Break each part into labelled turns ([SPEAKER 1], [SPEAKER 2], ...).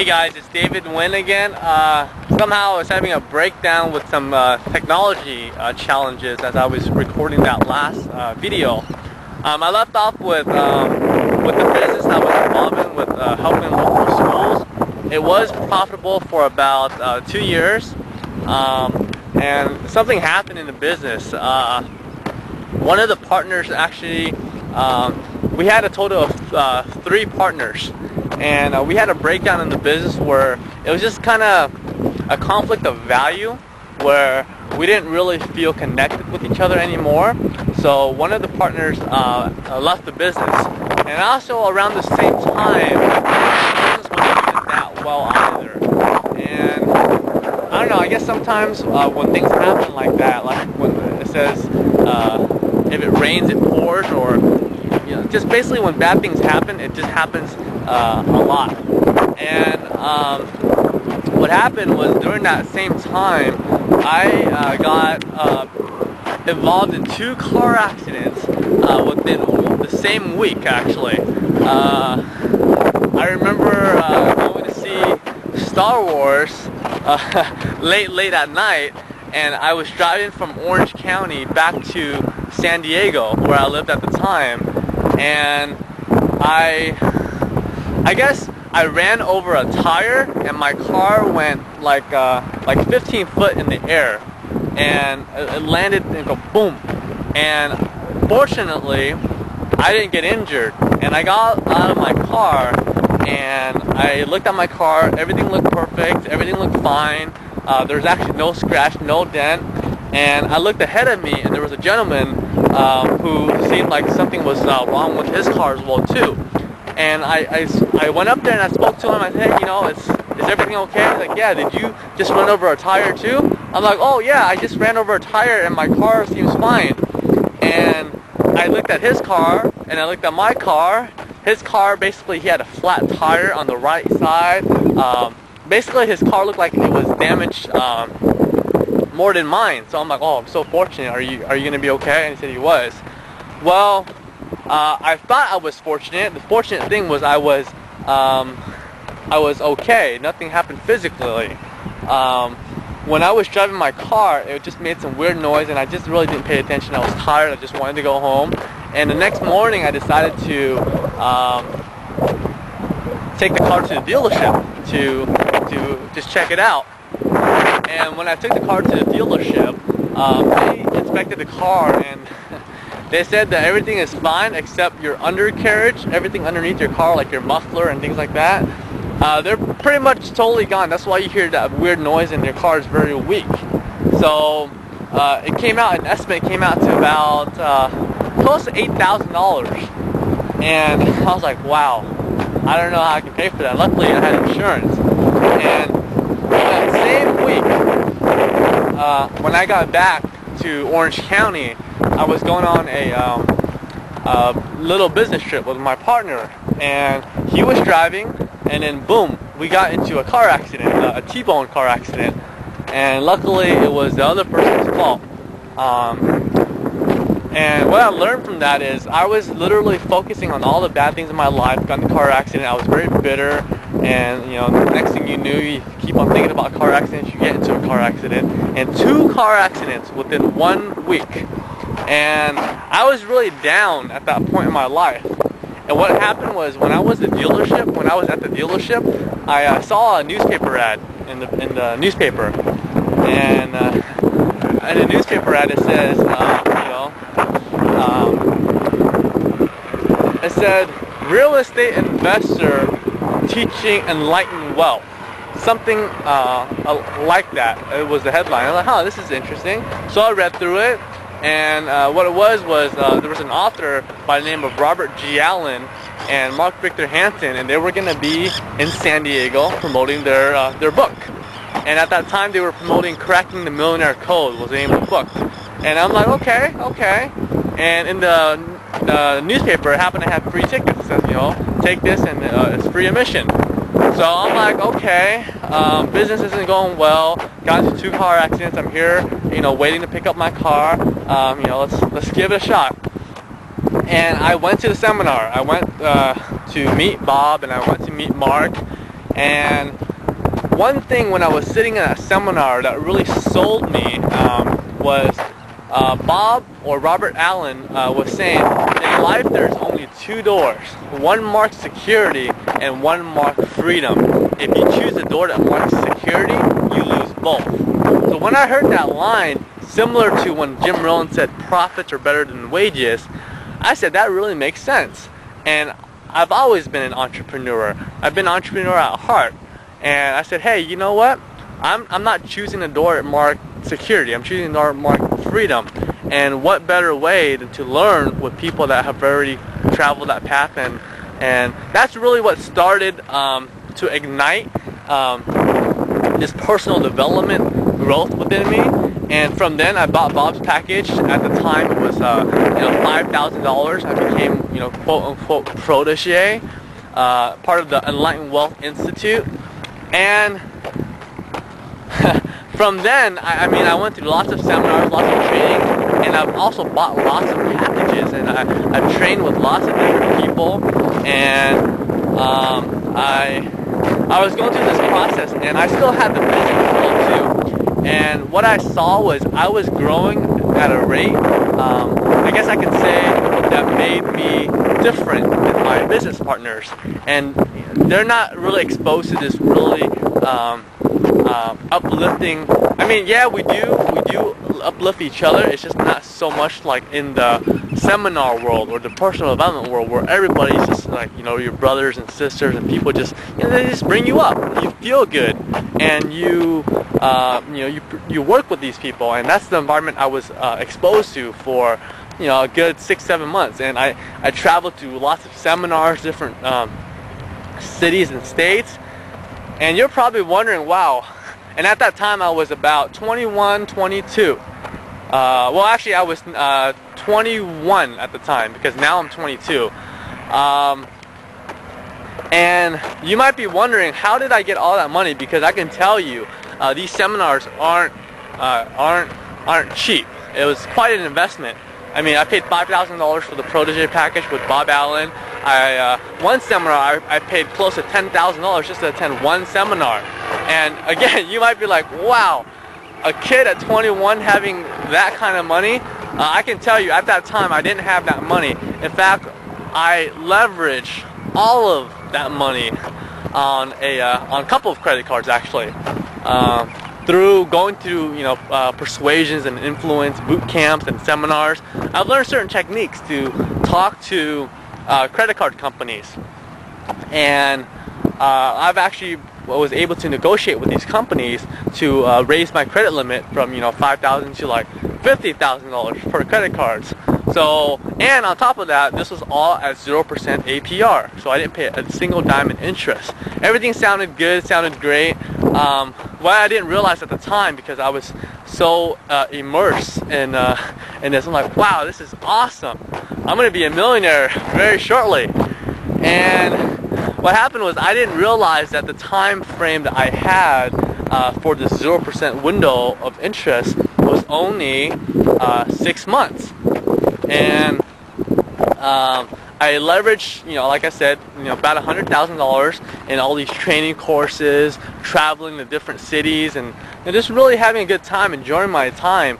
[SPEAKER 1] Hey guys, it's David Nguyen again. Uh, somehow I was having a breakdown with some uh, technology uh, challenges as I was recording that last uh, video. Um, I left off with um, with the business I was involved in with uh, helping local schools. It was profitable for about uh, two years, um, and something happened in the business. one of the partners actually, um, we had a total of three partners and uh, we had a breakdown in the business where it was just kind of a conflict of value where we didn't really feel connected with each other anymore. So one of the partners uh, uh left the business, and also around the same time, the business wasn't that well either. And I don't know. I guess sometimes uh, when things happen like that, like when it says uh, if it rains, it pours, or just basically when bad things happen, it just happens uh, a lot. And um, what happened was during that same time, I uh, got uh, involved in two car accidents uh, within the same week, actually. Uh, I remember uh, going to see Star Wars late, late at night, and I was driving from Orange County back to San Diego, where I lived at the time, and I I guess I ran over a tire and my car went like uh, like 15 foot in the air. And it landed and go boom. And fortunately I didn't get injured. And I got out of my car and I looked at my car. Everything looked perfect. Everything looked fine. Uh, there was actually no scratch no dent. And I looked ahead of me and there was a gentleman um, who seemed like something was uh, wrong with his car as well too and I, I, I went up there and I spoke to him. I said, hey, you know, is, is everything okay? He's like, yeah, did you just run over a tire too? I'm like, oh yeah, I just ran over a tire and my car seems fine. And I looked at his car and I looked at my car. His car, basically, he had a flat tire on the right side. Um, basically, his car looked like it was damaged um, more than mine. So I'm like, oh, I'm so fortunate. Are you, are you to be okay? And he said he was. Well, uh, I thought I was fortunate. The fortunate thing was I was um, I was okay. Nothing happened physically. Um, when I was driving my car, it just made some weird noise, and I just really didn't pay attention. I was tired. I just wanted to go home. And the next morning, I decided to um, take the car to the dealership to to just check it out. And when I took the car to the dealership, um, they inspected the car and They said that everything is fine except your undercarriage, everything underneath your car, like your muffler and things like that. Uh, they're pretty much totally gone. That's why you hear that weird noise and your car is very weak. So uh, it came out, an estimate came out to about uh, close to $8,000. And I was like, wow, I don't know how I can pay for that. Luckily I had insurance. And same week, uh, when I got back to Orange County, I was going on a, um, a little business trip with my partner, and he was driving, and then boom, we got into a car accident, a T-bone car accident, and luckily it was the other person's fault. Um, and what I learned from that is I was literally focusing on all the bad things in my life. Got in the car accident. I was very bitter. And, you know, next thing you knew, you keep on thinking about car accidents. You get into a car accident. And two car accidents within one week. And I was really down at that point in my life. And what happened was when I was at the dealership, when I was at the dealership, I uh, saw a newspaper ad in the in the newspaper, and uh, in the newspaper ad it says, uh, you know, um, it said real estate investor teaching enlightened wealth, something uh, like that. It was the headline. I was like, huh, this is interesting. So I read through it, and uh, what it was was uh, there was an author by the name of Robert G. Allen and Mark Victor Hansen, and they were going to be in San Diego promoting their uh, their book. And at that time, they were promoting "Cracking the Millionaire Code" was the name of the book. And I'm like, okay, okay. And in the, the newspaper, it happened to have free tickets. Says, you know, take this and uh, it's free admission. So I'm like, okay, um, business isn't going well. Got into two car accidents. I'm here, you know, waiting to pick up my car. Um, you know, let's let's give it a shot. And I went to the seminar. I went uh, to meet Bob and I went to meet Mark. And one thing when I was sitting in a seminar that really sold me um, was uh, Bob or Robert Allen uh, was saying in life there's only two doors. One marks security and one marks freedom. If you choose the door that marks security, you lose both. So when I heard that line, similar to when Jim Rohn said profits are better than wages, I said that really makes sense. And I've always been an entrepreneur. I've been an entrepreneur at heart. And I said, hey, you know what? I'm, I'm not choosing the door at mark security. I'm choosing door mark freedom. And what better way than to learn with people that have already traveled that path and and that's really what started um, to ignite um, this personal development growth within me. And from then, I bought Bob's package. At the time, it was uh, you know five thousand dollars. I became you know quote unquote protege, uh, part of the Enlightened Wealth Institute, and from then, I, I, mean, I went through lots of seminars, lots of training, and I've also bought lots of packages, and I, I've trained with lots of different people, and um, I I was going through this process, and I still had the business world too. And what I saw was I was growing at a rate, um, I guess I could say, that made me different than my business partners, and they're not really exposed to this really. Um, uh, uplifting. I mean, yeah, we do we do uplift each other. It's just not so much like in the seminar world or the personal development world where everybody's just like you know your brothers and sisters and people just you know, they just bring you up. You feel good, and you uh, you know you you work with these people, and that's the environment I was uh, exposed to for you know a good six seven months. And I I traveled to lots of seminars, different um, cities and states. And you're probably wondering, wow. And at that time, I was about 21, 22. Uh, well, actually, I was uh, 21 at the time because now I'm 22. Um, and you might be wondering, how did I get all that money? Because I can tell you, uh, these seminars aren't uh, aren't aren't cheap. It was quite an investment. I mean, I paid $5,000 for the protege package with Bob Allen. I uh, one seminar I, I paid close to $10,000 just to attend one seminar. And again, you might be like, wow, a kid at 21 having that kind of money. Uh, I can tell you, at that time, I didn't have that money. In fact, I leveraged all of that money on a uh, on a couple of credit cards actually. Um, through going through you know uh, persuasions and influence boot camps and seminars, I've learned certain techniques to talk to uh, credit card companies, and uh, I've actually was able to negotiate with these companies to uh, raise my credit limit from you know five thousand to like fifty thousand dollars for credit cards. So, and on top of that, this was all at 0% APR. So I didn't pay a single dime in interest. Everything sounded good, sounded great. Um, what I didn't realize at the time because I was so uh, immersed in, uh, in this, I'm like, wow, this is awesome. I'm going to be a millionaire very shortly. And what happened was I didn't realize that the time frame that I had uh, for the 0% window of interest was only uh, six months and um, I leveraged, you know, like I said, you know, about a hundred thousand dollars in all these training courses, traveling to different cities, and, and just really having a good time, enjoying my time.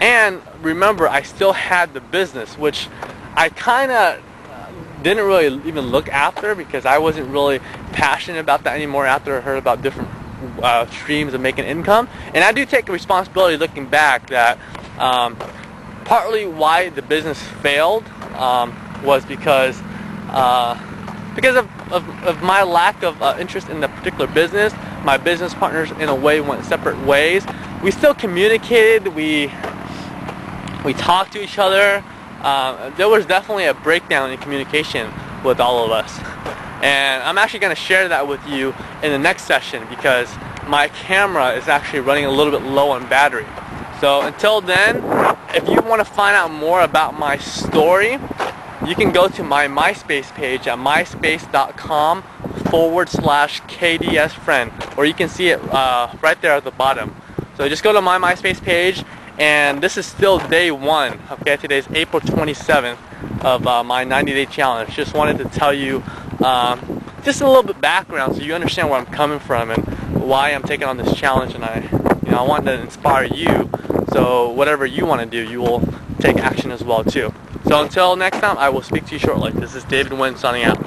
[SPEAKER 1] And remember, I still had the business, which I kind of didn't really even look after because I wasn't really passionate about that anymore after I heard about different uh, streams of making income. And I do take responsibility looking back that um, partly why the business failed um, was because uh, because of, of, of, my lack of uh, interest in the particular business. My business partners, in a way, went separate ways. We still communicated. We we talked to each other. Uh, there was definitely a breakdown in communication with all of us. And I'm actually going to share that with you in the next session because my camera is actually running a little bit low on battery. So until then, if you want to find out more about my story, you can go to my MySpace page at myspace.com forward slash KDS friend, or you can see it uh, right there at the bottom. So just go to my MySpace page, and this is still day one. Okay, today's April 27th of uh, my 90-day challenge. Just wanted to tell you, um, just a little bit background so you understand where I'm coming from and why I'm taking on this challenge and I you know I want to inspire you so whatever you want to do you will take action as well too. So until next time I will speak to you shortly. This is David Wynn signing out.